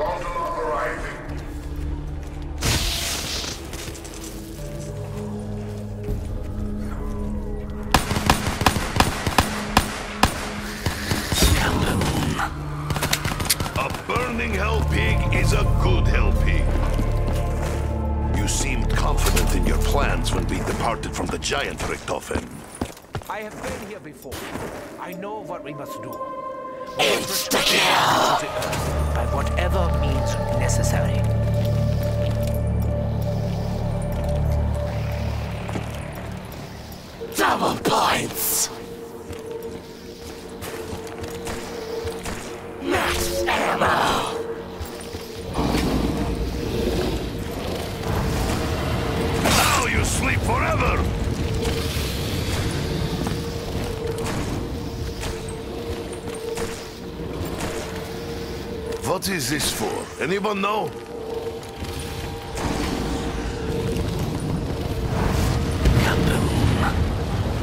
Gondola arriving. A burning hell pig is a good hell pig. You seemed confident in your plans when we departed from the giant Richtofen. I have been here before. I know what we must do. Earth by whatever means necessary. Double points! Max ammo! Now you sleep forever! What is this for? Anyone know?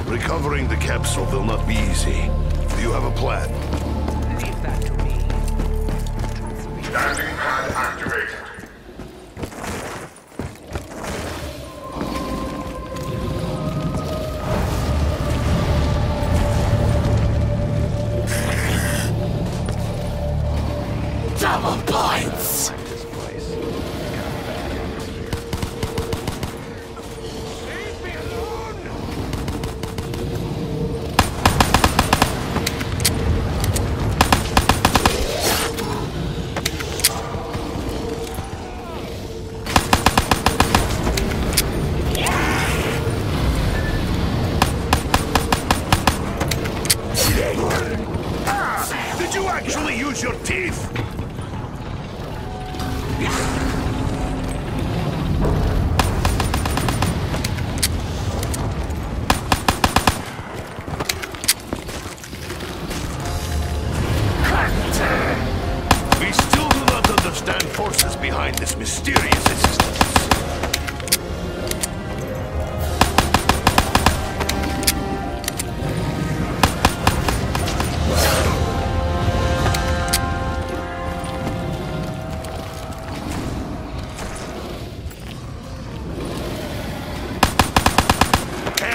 Recovering the capsule will not be easy. Do you have a plan?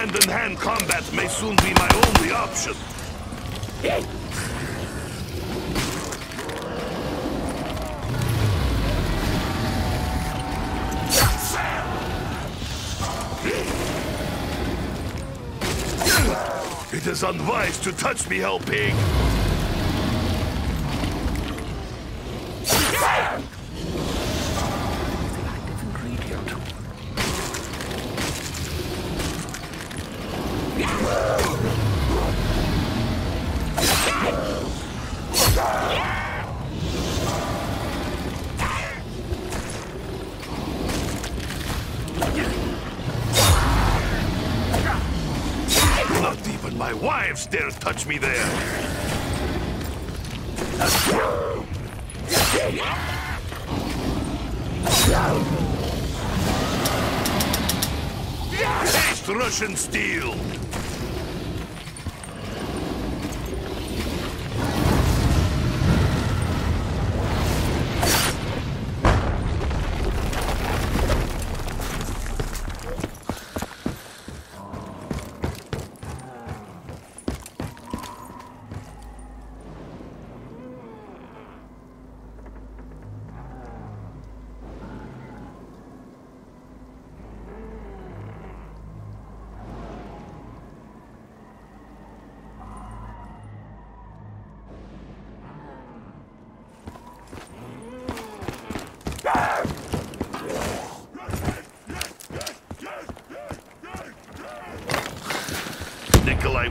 Hand-in-hand combat may soon be my only option. It is unwise to touch me, hell pig. Even my wives dare touch me there. Taste Russian steel.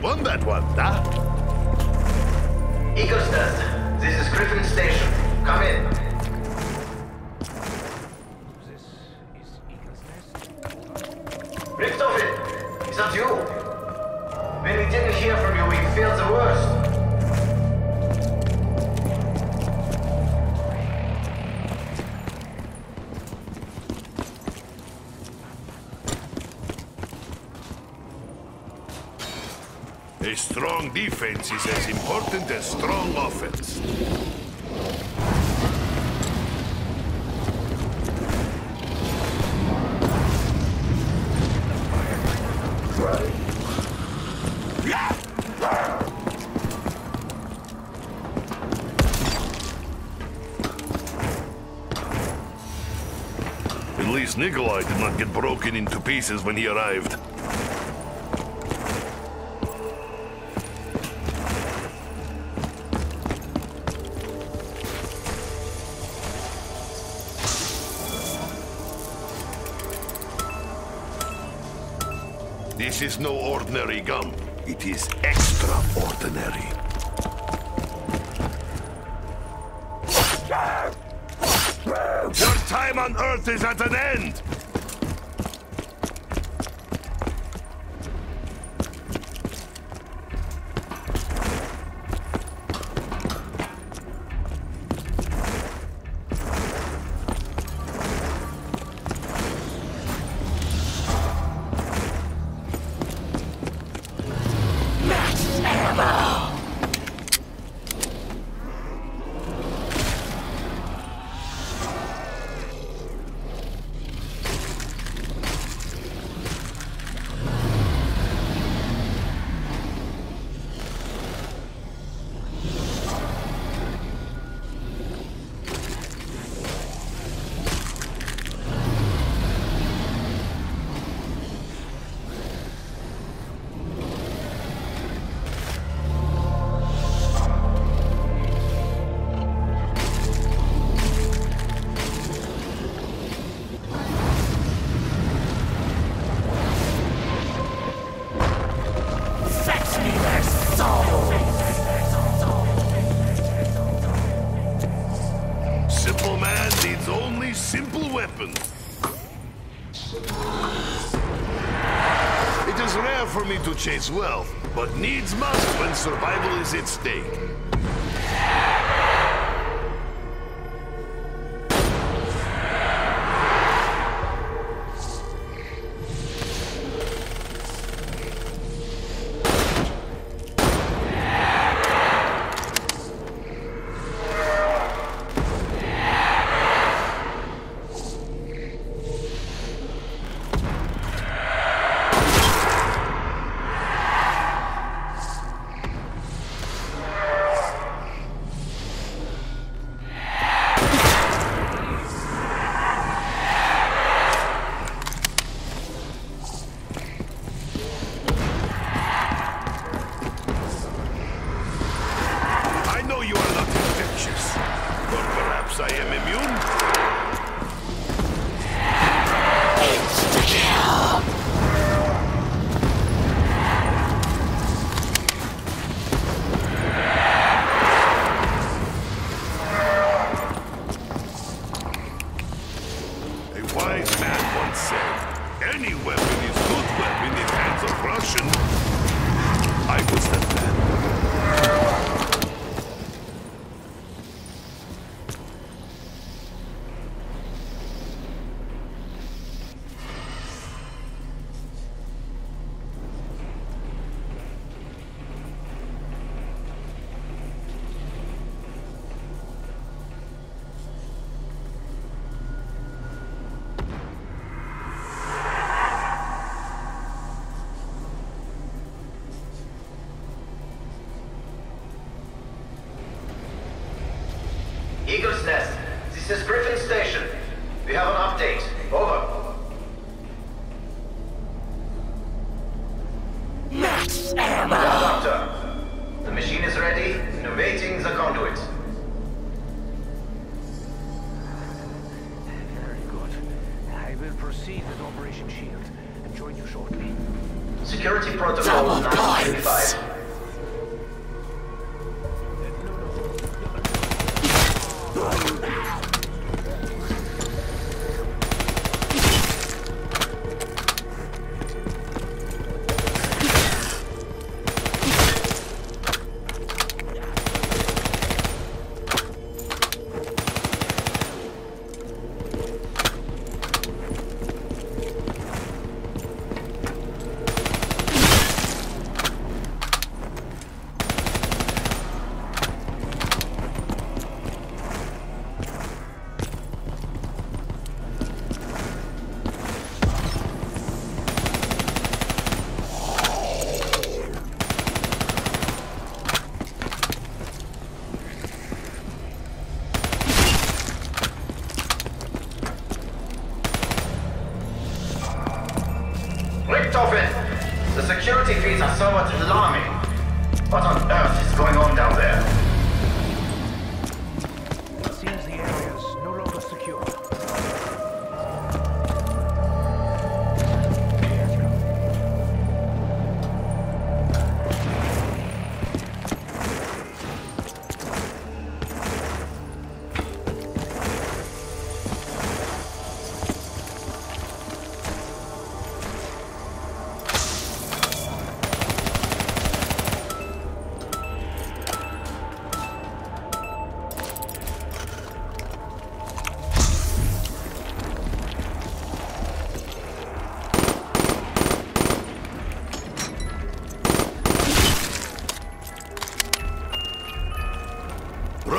Won that one, huh? Eagle's Nest, this is Griffin Station. Come in. defense is as important as strong offense. At least Nikolai did not get broken into pieces when he arrived. This is no ordinary gum. It is extraordinary. Your time on Earth is at an end! chase wealth, but needs must when survival is at stake. Eagle's Nest. This is Griffin Station. We have an update. Over. casualty fees are so alarming. What on earth is going on down there?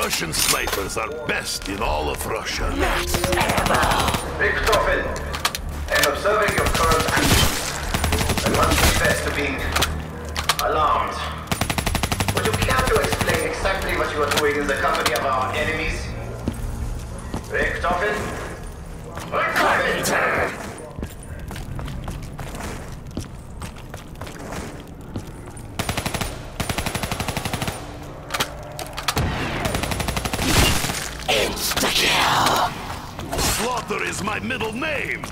Russian snipers are best in all of Russia. Max ammo! Richtofen, I'm observing your current actions. I must confess to being alarmed. Would you care to explain exactly what you are doing in the company of our enemies? Richtofen? Richtofen! Carpenter! Insta-kill! Slaughter is my middle name.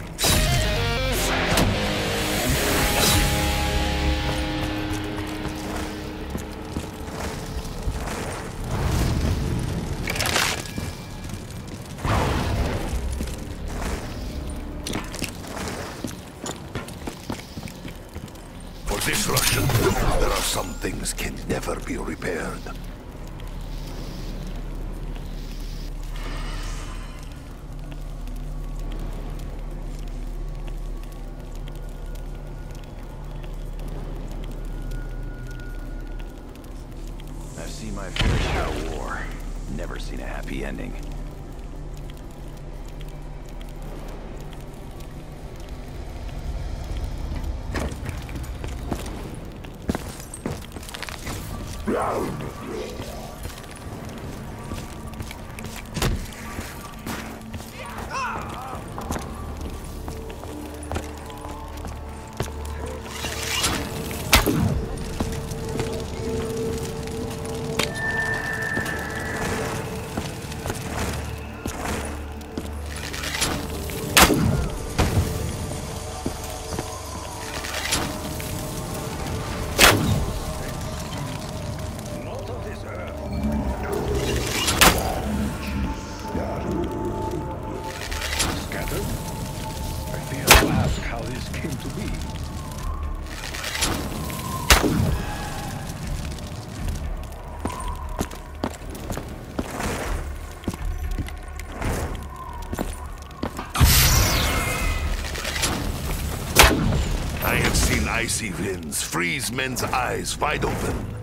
For this Russian, there are some things can never be repaired. I've my fair share of war. Never seen a happy ending. Scattered? Ask how this came to be. I have seen icy winds freeze men's eyes wide open.